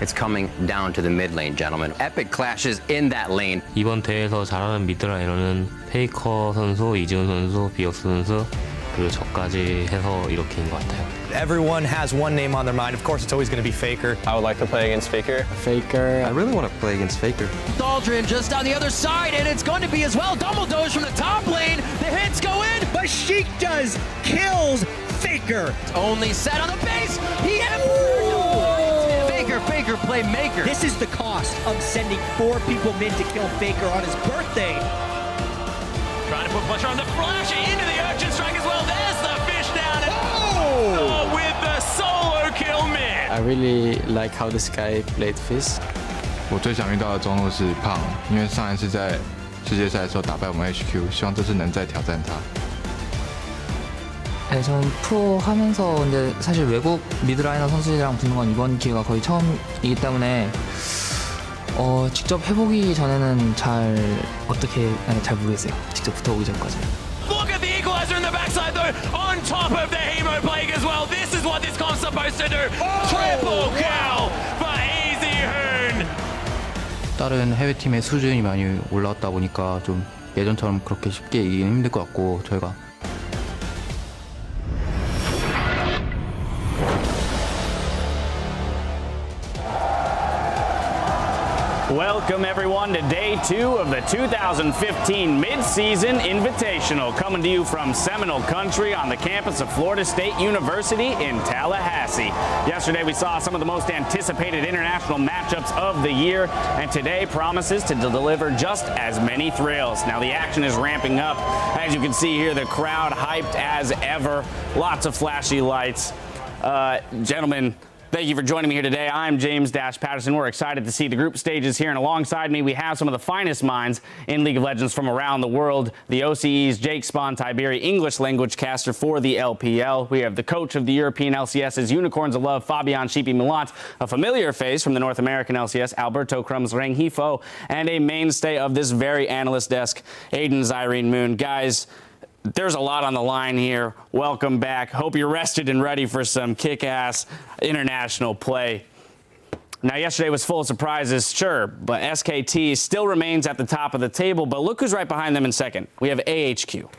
It's coming down to the mid lane, gentlemen. Epic clashes in that lane. 이번 대회에서 잘하는 미드라이너는 페이커 선수, 이지훈 선수, 비역스 선수 그리고 저까지 해서 이렇게인 것 같아요. Everyone has one name on their mind. Of course, it's always going to be Faker. I would like to play against Faker. Faker. I really want to play against Faker. Daldrin just on the other side, and it's going to be as well. Dumbledore's from the top lane. The hits go in, but Sheik does kills Faker. Only set on the base. He Faker play Maker. This is the cost of sending four people mid to kill Faker on his birthday. Trying to put pressure on the Flash into the Urchin Strike as well. There's the Fizz down. Oh! oh! With the solo kill mid. I really like how this guy played Fizz. 我最想遇到的中路是胖，因为上一次在世界赛的时候打败我们 HQ，希望这次能再挑战他。 네, 저는 프로 하면서 근데 사실 외국 미드라이너 선수들이랑 붙는 건 이번 기회가 거의 처음이기 때문에 어, 직접 해보기 전에는 잘 어떻게 네, 잘 모르겠어요. 직접 붙어보기 전까지는. Look at the equalizer in the backside though, on top of the Hemo Plague as well. This is what this com's supposed to do. Triple kill for Easy Hoon. 다른 해외 팀의 수준이 많이 올라왔다 보니까 좀 예전처럼 그렇게 쉽게 이기는 힘들 것 같고 저희가 Welcome, everyone, to day two of the 2015 Midseason Invitational, coming to you from Seminole Country on the campus of Florida State University in Tallahassee. Yesterday, we saw some of the most anticipated international matchups of the year, and today promises to deliver just as many thrills. Now, the action is ramping up. As you can see here, the crowd hyped as ever. Lots of flashy lights. Uh, gentlemen, Thank you for joining me here today. I'm James Dash Patterson. We're excited to see the group stages here, and alongside me, we have some of the finest minds in League of Legends from around the world. The OCE's Jake Spawn Tiberi, English language caster for the LPL. We have the coach of the European LCS's Unicorns of Love, Fabian Sheepy Mallant, a familiar face from the North American LCS, Alberto Crumbzz Rengifo, and a mainstay of this very analyst desk, Aiden Zirene Moon. Guys, there's a lot on the line here. Welcome back. Hope you're rested and ready for some kick ass international play. Now, yesterday was full of surprises, sure, but SKT still remains at the top of the table. But look who's right behind them in second. We have AHQ.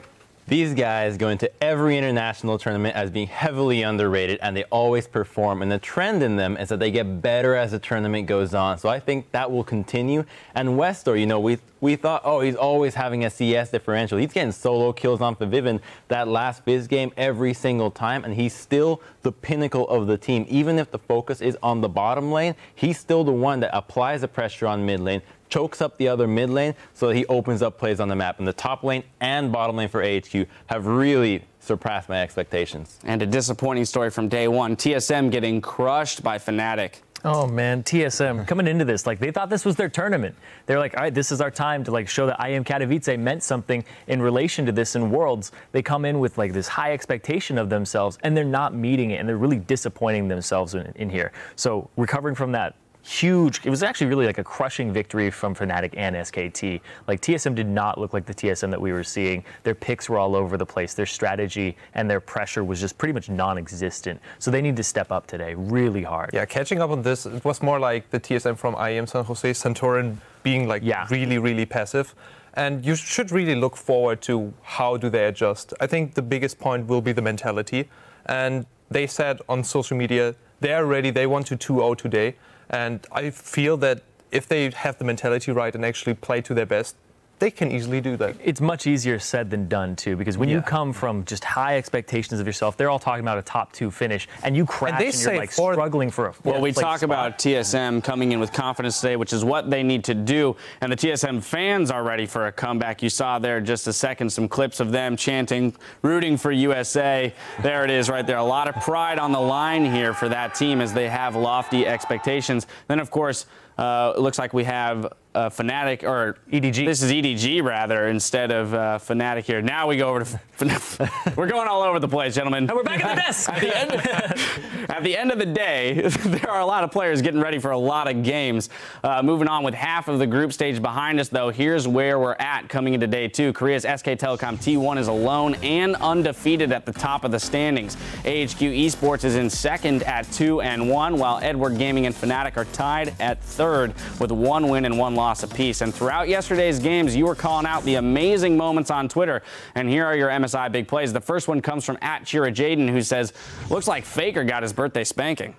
These guys go into every international tournament as being heavily underrated, and they always perform. And the trend in them is that they get better as the tournament goes on. So I think that will continue. And Westdoor, you know, we we thought, oh, he's always having a CS differential. He's getting solo kills on Febiven that last Fizz game every single time, and he's still the pinnacle of the team. Even if the focus is on the bottom lane, he's still the one that applies the pressure on mid lane, chokes up the other mid lane so that he opens up plays on the map. And the top lane and bottom lane for AHQ have really surpassed my expectations. And a disappointing story from day one TSM getting crushed by Fnatic. Oh man, TSM coming into this like they thought this was their tournament. They're like, all right, this is our time to like show that IEM Katowice meant something in relation to this in Worlds. They come in with like this high expectation of themselves, and they're not meeting it, and they're really disappointing themselves in, in here. So recovering from that huge. It was actually really like a crushing victory from Fnatic and SKT. Like TSM did not look like the TSM that we were seeing. Their picks were all over the place. Their strategy and their pressure was just pretty much non-existent. So they need to step up today really hard. Yeah, catching up on this, it was more like the TSM from IEM San Jose, Santorin being like Yeah. really, really passive. And you should really look forward to how do they adjust. I think the biggest point will be the mentality. And they said on social media they're ready. They want to 2-0 today. And I feel that if they have the mentality right and actually play to their best, they can easily do that. It's much easier said than done too, because when you come from just high expectations of yourself, they're all talking about a top two finish, and you crash they and, say you're like for- struggling for a Well, yeah, we like, talk spot. about TSM coming in with confidence today, which is what they need to do. And the TSM fans are ready for a comeback. You saw there just a second some clips of them chanting, rooting for USA. There it is right there. A lot of pride on the line here for that team as they have lofty expectations. Then, of course, Uh, it looks like we have uh, Fnatic or EDG. This is EDG rather instead of uh, Fnatic here. Now we go over to. F- we're going all over the place, gentlemen. And we're back at the desk. at, the end, at the end of the day, there are a lot of players getting ready for a lot of games. Uh, moving on with half of the group stage behind us, though, here's where we're at coming into day two. Korea's SK Telecom T1 is alone and undefeated at the top of the standings. AHQ Esports is in second at two and one, while Edward Gaming and Fnatic are tied at third with one win and one loss apiece. And throughout yesterday's games, you were calling out the amazing moments on Twitter. And here are your MSI big plays. The first one comes from at Chira Jaden, who says, "Looks like Faker got his birthday spanking."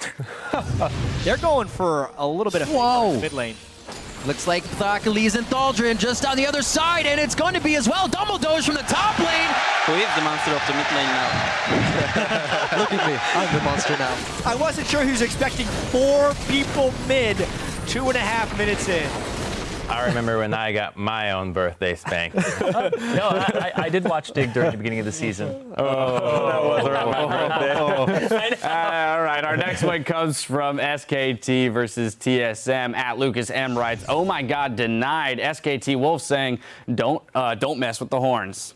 They're going for a little bit of Whoa. mid lane. Looks like Thakali's and Thaldrin just on the other side, and it's going to be as well. Dumbledore's from the top lane. Who is the monster of the mid lane now? Look at me, I'm the monster now. I wasn't sure he was expecting four people mid, two and a half minutes in. I remember when I got my own birthday spank. no, I, I, I did watch Dig during the beginning of the season. Oh, that was around my birthday. Uh, all right, our next one comes from SKT versus TSM. At Lucas M writes, "Oh my God, denied." SKT Wolf saying, "Don't, uh, don't mess with the horns."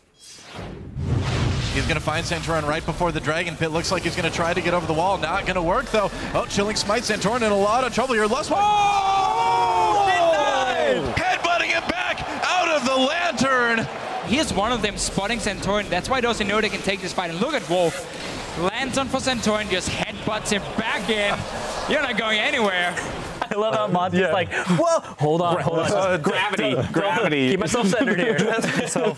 He's going to find Santorin right before the Dragon Pit. Looks like he's going to try to get over the wall. Not going to work, though. Oh, Chilling Smite. Santorin in a lot of trouble here. Last one. Oh! Headbutting it back out of the Lantern. He is one of them spotting Santorin. That's why those know they can take this fight. And look at Wolf. Lantern for Santorin just headbutts him back in. You're not going anywhere. I love how Monty's yeah. like, whoa, hold on, hold on. Uh, gravity, gravity. Keep myself centered here. so,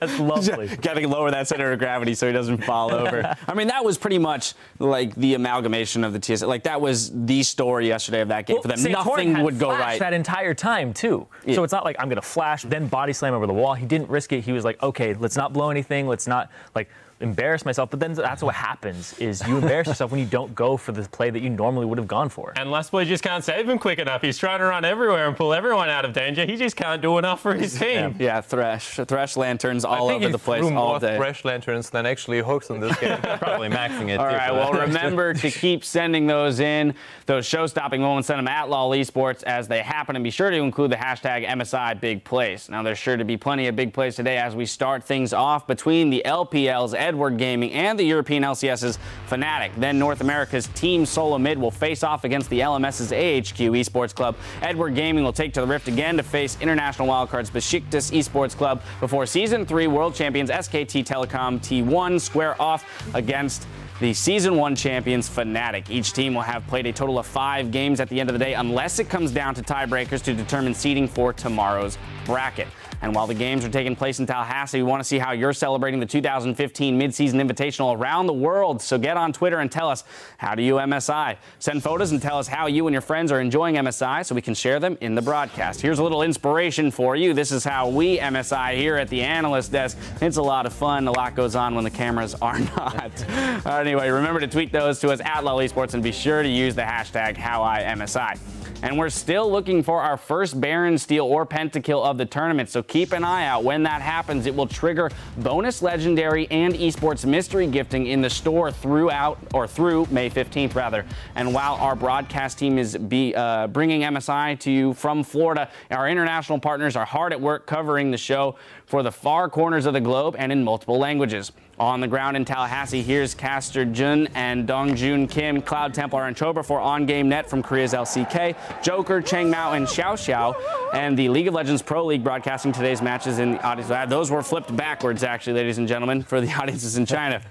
that's lovely. Got to lower that center of gravity so he doesn't fall over. I mean, that was pretty much like the amalgamation of the TSM. Like that was the story yesterday of that game well, for them. St. Nothing would go right that entire time too. Yeah. So it's not like I'm gonna flash, then body slam over the wall. He didn't risk it. He was like, okay, let's not blow anything. Let's not like embarrass myself. But then that's what happens is you embarrass yourself when you don't go for the play that you normally would have gone for. And Lustboy just can't save him quick enough. He's trying to run everywhere and pull everyone out of danger. He just can't do enough for his team. Yeah, yeah Thresh. Thresh lanterns all over the place threw all more day. Thresh lanterns than actually hooks in this game. Probably maxing it. All too, right, well, remember to keep sending those in, those show-stopping moments, send them at LOL Esports as they happen, and be sure to include the hashtag MSI Big Plays. Now, there's sure to be plenty of big plays today as we start things off between the LPL's Edward Gaming and the European LCS's Fnatic. Then North America's Team Solo Mid will face off against the LMS's AHQ Esports Club. Edward Gaming will take to the Rift again to face international wildcards Besiktas Esports Club before Season 3 World Champions SKT Telecom T1 square off against the season one champions Fnatic. Each team will have played a total of five games at the end of the day, unless it comes down to tiebreakers to determine seeding for tomorrow's bracket. And while the games are taking place in Tallahassee, we want to see how you're celebrating the 2015 midseason invitational around the world. So get on Twitter and tell us how do you MSI. Send photos and tell us how you and your friends are enjoying MSI so we can share them in the broadcast. Here's a little inspiration for you. This is how we MSI here at the analyst desk. It's a lot of fun. A lot goes on when the cameras are not. anyway, remember to tweet those to us at LOL Esports and be sure to use the hashtag HowIMSI. And we're still looking for our first Baron steal or pentakill of the tournament. So keep an eye out. When that happens, it will trigger bonus legendary and esports mystery gifting in the store throughout or through May 15th, rather. And while our broadcast team is be, uh, bringing MSI to you from Florida, our international partners are hard at work covering the show for the far corners of the globe and in multiple languages. On the ground in Tallahassee, here's Caster Jun and Dongjun Kim, Cloud Templar and Chober for On Game Net from Korea's LCK, Joker, Cheng Mao, and Xiao Xiao, and the League of Legends Pro League broadcasting today's matches in the audience. Those were flipped backwards, actually, ladies and gentlemen, for the audiences in China.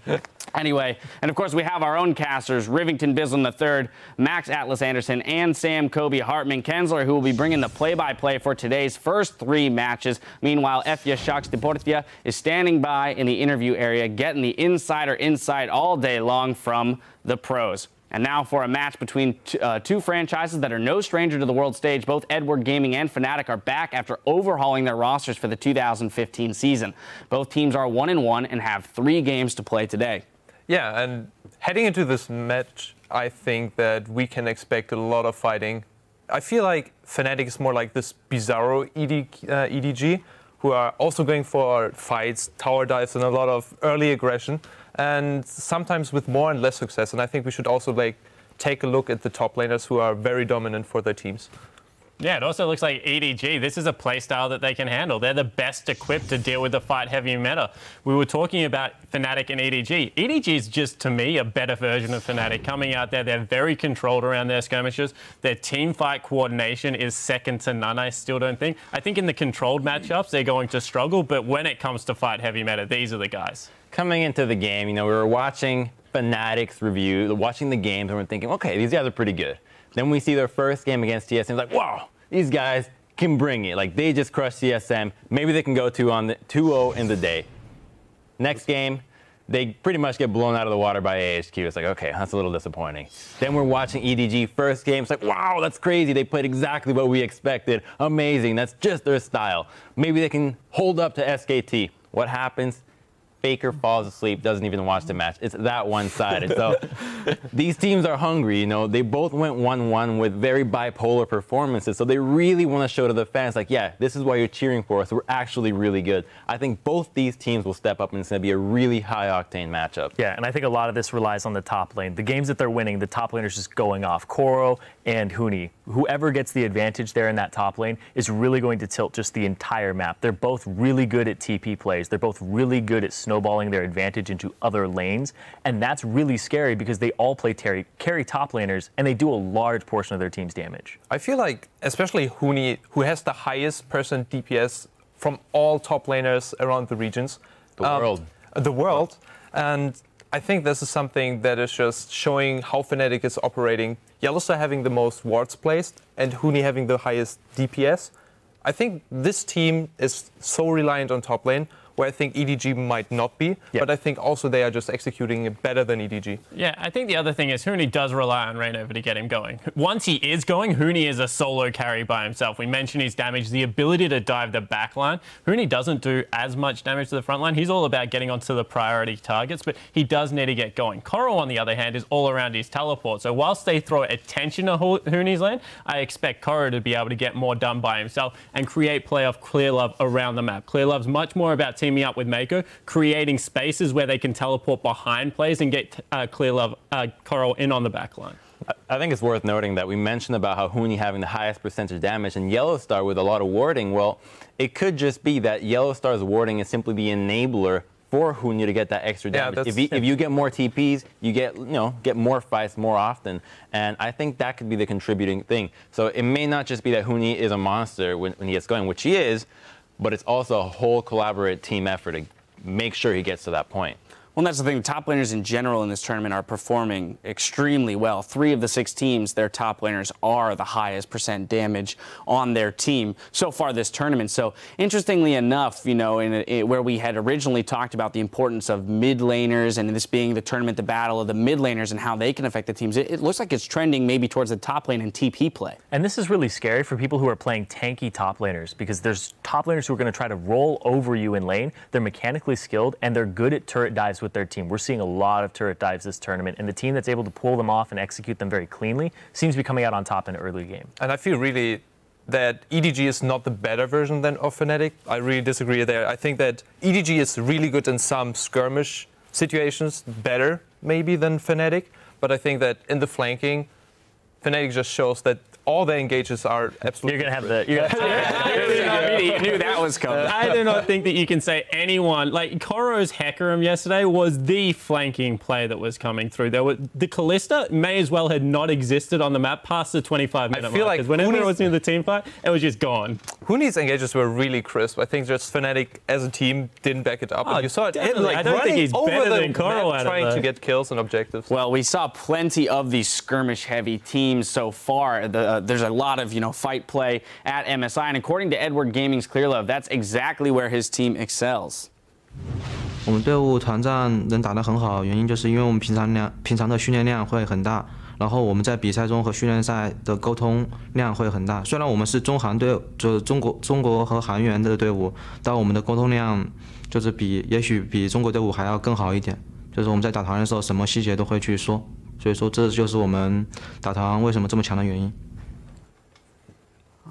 Anyway, and of course, we have our own casters, Rivington Bisland III, Max Atlus Anderson, and Sam Kobe Hartman Kenzler, who will be bringing the play-by-play for today's first three matches. Meanwhile, Eefje Sjokz Depoortere is standing by in the interview area, getting the insider insight all day long from the pros. And now for a match between uh, two franchises that are no stranger to the world stage. Both Edward Gaming and Fnatic are back after overhauling their rosters for the 2015 season. Both teams are one and one and have three games to play today. Yeah, and heading into this match, I think that we can expect a lot of fighting. I feel like Fnatic is more like this bizarro ED, uh, EDG, who are also going for fights, tower dives, and a lot of early aggression, and sometimes with more and less success. And I think we should also like take a look at the top laners who are very dominant for their teams. Yeah, it also looks like EDG. This is a playstyle that they can handle. They're the best equipped to deal with the fight heavy meta. We were talking about Fnatic and EDG. EDG is just, to me, a better version of Fnatic. Coming out there, they're very controlled around their skirmishes. Their team fight coordination is second to none, I still don't think. I think in the controlled matchups, they're going to struggle, but when it comes to fight heavy meta, these are the guys. Coming into the game, you know, we were watching Fnatic's review, watching the games, and we're thinking, okay, these guys are pretty good. Then we see their first game against TSM, like, wow, these guys can bring it. Like they just crushed TSM. Maybe they can go 2 on the 2-0 in the day. Next game, they pretty much get blown out of the water by AHQ. It's like, okay, that's a little disappointing. Then we're watching EDG first game. It's like, wow, that's crazy. They played exactly what we expected. Amazing. That's just their style. Maybe they can hold up to SKT. What happens? Faker falls asleep, doesn't even watch the match. It's that one-sided. So these teams are hungry. You know, they both went 1-1 with very bipolar performances. So they really want to show to the fans, like, yeah, this is why you're cheering for us. We're actually really good. I think both these teams will step up, and it's going to be a really high-octane matchup. Yeah, and I think a lot of this relies on the top lane. The games that they're winning, the top laners just going off. Koro and Huni, whoever gets the advantage there in that top lane is really going to tilt just the entire map. They're both really good at TP plays. They're both really good at snowballing their advantage into other lanes. And that's really scary because they all play terry, carry top laners and they do a large portion of their team's damage. I feel like, especially Huni, who has the highest percent DPS from all top laners around the regions. The um, world. The world. And I think this is something that is just showing how Fnatic is operating. Yellowstar having the most wards placed and Huni having the highest DPS. I think this team is so reliant on top lane where I think EDG might not be. Yep. But I think also they are just executing it better than EDG. Yeah, I think the other thing is Huni does rely on Reignover to get him going. Once he is going, Huni is a solo carry by himself. We mentioned his damage, the ability to dive the back line. Huni doesn't do as much damage to the front line. He's all about getting onto the priority targets, but he does need to get going. Koro, on the other hand, is all around his teleport. So whilst they throw attention to Huni's land, I expect Koro to be able to get more done by himself and create play off Clearlove around the map. Clearlove's much more about teaming up with Meiko, creating spaces where they can teleport behind plays and get uh, Clearlove uh, Koro in on the back line. I think it's worth noting that we mentioned about how Huni having the highest percentage damage and Yellow Star with a lot of warding. Well, it could just be that Yellow Star's warding is simply the enabler for Huni to get that extra damage. Yeah, if, you, if you get more TPs, you get you know get more fights more often, and I think that could be the contributing thing. So it may not just be that Huni is a monster when, when he gets going, which he is, but it's also a whole collaborative team effort to make sure he gets to that point. Well, that's the thing. Top laners in general in this tournament are performing extremely well. Three of the six teams, their top laners are the highest percent damage on their team so far this tournament. So, interestingly enough, you know, in where we had originally talked about the importance of mid laners and this being the tournament, the battle of the mid laners and how they can affect the teams, it, it looks like it's trending maybe towards the top lane and TP play. And this is really scary for people who are playing tanky top laners because there's top laners who are going to try to roll over you in lane. They're mechanically skilled and they're good at turret dives with their team. We're seeing a lot of turret dives this tournament, and the team that's able to pull them off and execute them very cleanly seems to be coming out on top in the early game. And I feel really that EDG is not the better version than of Fnatic. I really disagree there. I think that EDG is really good in some skirmish situations, better maybe than Fnatic. But I think that in the flanking, Fnatic just shows that all the engages are absolutely. You're gonna have the. You're gonna you knew that was coming. I do not think that you can say anyone like Koro's Hecarim yesterday was the flanking play that was coming through. There were the Kalista may as well had not existed on the map past the 25 minute I feel mark. like whenever it was near the team fight, it was just gone. Huni's engages were really crisp. I think just Fnatic as a team didn't back it up. Oh, you saw it him, like I don't think he's over better the than Koro map, trying to get kills and objectives. Well, we saw plenty of these skirmish heavy teams so far. The uh, there's a lot of you know fight play at MSI, and according to Edward Gaming's Clearlove, that's exactly where his team excels. 我们队伍团战能打得很好，原因就是因为我们平常量平常的训练量会很大，然后我们在比赛中和训练赛的沟通量会很大。虽然我们是中韩队，就是中国中国和韩援的队伍，但我们的沟通量就是比也许比中国队伍还要更好一点。就是我们在打团的时候，什么细节都会去说。所以说，这就是我们打团为什么这么强的原因。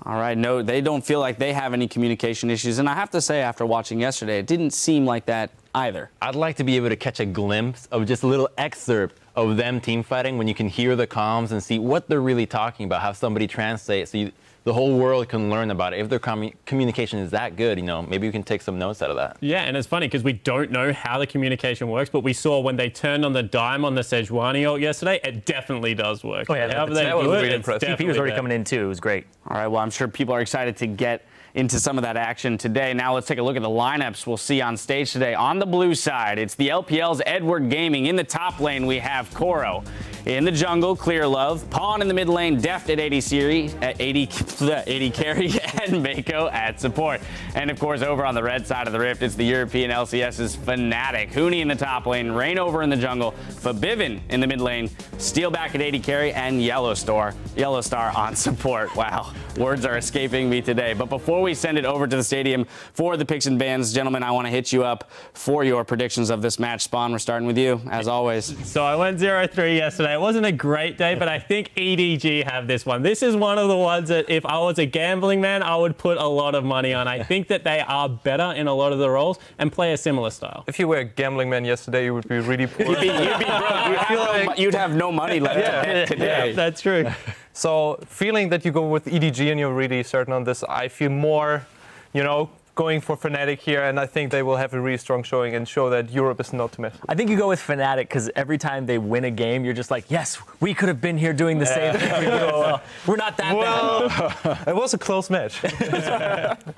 All right, no, they don't feel like they have any communication issues. And I have to say, after watching yesterday, it didn't seem like that either. I'd like to be able to catch a glimpse of just a little excerpt of them team fighting when you can hear the comms and see what they're really talking about, have somebody translate so you the whole world can learn about it. If their commu- communication is that good, you know, maybe we can take some notes out of that. Yeah, and it's funny because we don't know how the communication works, but we saw when they turned on the dime on the Sejuani ult yesterday, it definitely does work. Oh, yeah, However that, they that was really it's impressive. He was already there. coming in too. It was great. All right, well, I'm sure people are excited to get into some of that action today. Now let's take a look at the lineups we'll see on stage today. On the blue side, it's the LPL's Edward Gaming. In the top lane, we have Koro. In the jungle, Clearlove. Pawn in the mid lane, Deft at 80 series, at 80, AD carry, and Meiko at support. And of course, over on the red side of the rift, it's the European LCS's Fnatic. Huni in the top lane, Reignover in the jungle, Febiven in the mid lane, Steelback at AD carry, and Yellow Star, Yellow Star on support. Wow, words are escaping me today. But before we send it over to the stadium for the picks and bans, gentlemen, I want to hit you up for your predictions of this match. Spawn, we're starting with you, as always. So I went 0-3 yesterday. It wasn't a great day, but I think EDG have this one. This is one of the ones that if I was a gambling man, I would put a lot of money on. I think that they are better in a lot of the roles and play a similar style. If you were a gambling man yesterday, you would be really poor. You'd be, you'd be broke. You'd, have no, you'd have no money left to bet today. that's true. So feeling that you go with EDG and you're really certain on this, I feel more, you know, going for Fnatic here, and I think they will have a really strong showing and show that Europe is not to mess with. I think you go with Fnatic because every time they win a game, you're just like, yes, we could have been here doing the same thing. We well. We're not that bad. it was a close match.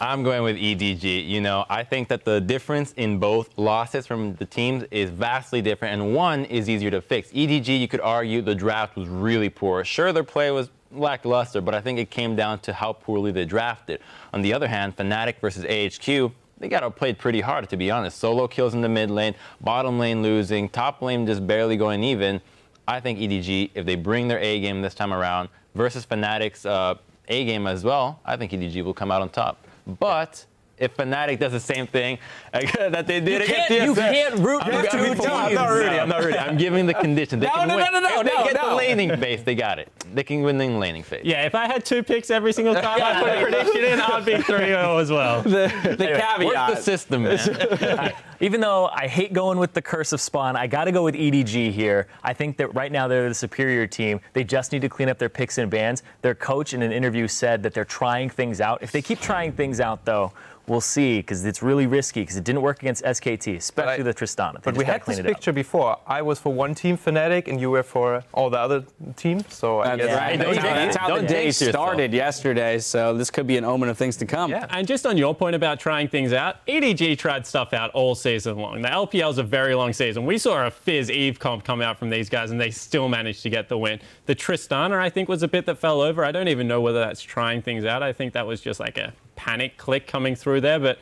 I'm going with EDG. You know, I think that the difference in both losses from the teams is vastly different, and one is easier to fix. EDG, you could argue the draft was really poor. Sure, their play was lackluster, but I think it came down to how poorly they drafted. On the other hand, Fnatic versus AHQ, they got outplayed pretty hard, to be honest. Solo kills in the mid lane, bottom lane losing, top lane just barely going even. I think EDG, if they bring their A game this time around versus Fnatic's uh, A game as well, I think EDG will come out on top. But if Fnatic does the same thing that they did You against can't- you can't root I'm, for I'm, two I'm not teams. rooting. I'm not rooting. I'm giving the condition. They No, can no, win. no, no, no, if they no, get no. the laning base, they got it. They can win the laning phase. Yeah, if I had two picks every single time I put a prediction in, I'd be 3-0 as well. The, Anyway, caveat. What's the system, man? Even though I hate going with the curse of Spawn, I got to go with EDG here. I think that right now they're the superior team. They just need to clean up their picks and bans. Their coach in an interview said that they're trying things out. If they keep trying things out, though, we'll see because it's really risky because it didn't work against SKT, especially the Tristana. They But we had clean this it up. picture before. I was for one team, Fnatic, and you were for all the other teams. So I That's guess right. That's how, that's how the day started yesterday, so this could be an omen of things to come. Yeah, and just on your point about trying things out, EDG tried stuff out all season long. The LPL's a very long season. We saw a Fizz Eve comp come out from these guys, and they still managed to get the win. The Tristana, I think, was a bit that fell over. I don't even know whether that's trying things out. I think that was just like a panic click coming through there, but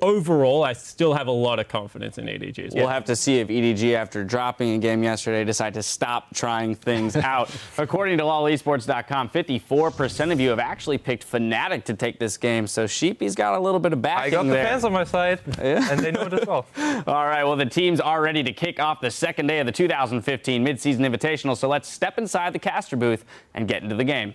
overall, I still have a lot of confidence in EDG. We'll have to see if EDG, after dropping a game yesterday, decide to stop trying things out. According to LoLEsports.com, 54% of you have actually picked Fnatic to take this game. So Sheepy's got a little bit of backing I got the there. fans on my side, yeah. and they know it as well. All right, well, the teams are ready to kick off the second day of the 2015 midseason invitational. So let's step inside the caster booth and get into the game.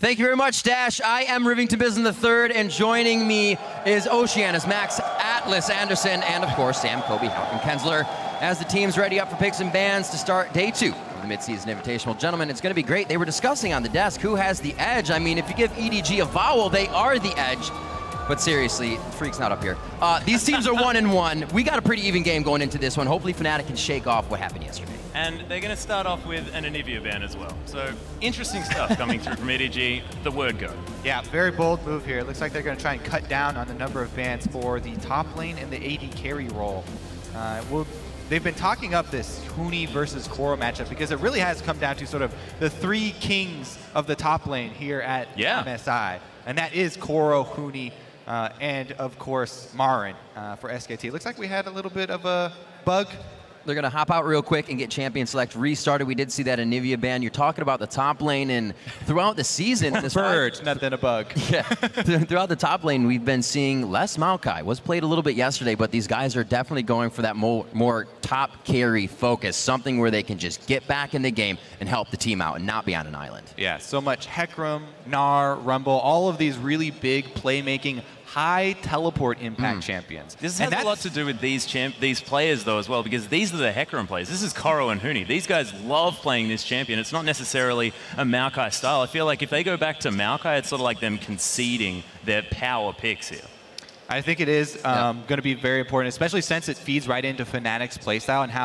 Thank you very much, Dash. I am Rivington Bisland III, and joining me is Oceanus, Max Atlas Anderson, and of course, Sam Kobe Halkin Kenzler. As the team's ready up for picks and bans to start day two of the midseason invitational. Gentlemen, it's going to be great. They were discussing on the desk who has the edge. I mean, if you give EDG a vowel, they are the edge. But seriously, Freak's not up here. Uh, these teams are one and one. We got a pretty even game going into this one. Hopefully, Fnatic can shake off what happened yesterday. And they're going to start off with an Anivia ban as well. So interesting stuff coming through from EDG. The word go. Yeah, very bold move here. It looks like they're going to try and cut down on the number of bans for the top lane and the AD carry role. Uh, we'll, they've been talking up this Huni versus Koro matchup because it really has come down to sort of the three kings of the top lane here at Yeah. MSI. And that is Koro, Huni, uh, and of course Marin uh, for SKT. Looks like we had a little bit of a bug They're going to hop out real quick and get Champion Select restarted. We did see that Anivia ban. You're talking about the top lane, and throughout the season, as far bird, nothing a bug. yeah, throughout the top lane, we've been seeing less Maokai. Was played a little bit yesterday, but these guys are definitely going for that more, more top carry focus, something where they can just get back in the game and help the team out and not be on an island. Yeah, so much Hecarim, Gnar, Rumble, all of these really big playmaking, high teleport impact champions. This And has a lot to do with these champ- these players though as well, because these are the Hecarim players. This is Koro and Huni. These guys love playing this champion. It's not necessarily a Maokai style. I feel like if they go back to Maokai, it's sort of like them conceding their power picks here. I think it is um, going to be very important, especially since it feeds right into Fnatic's playstyle and how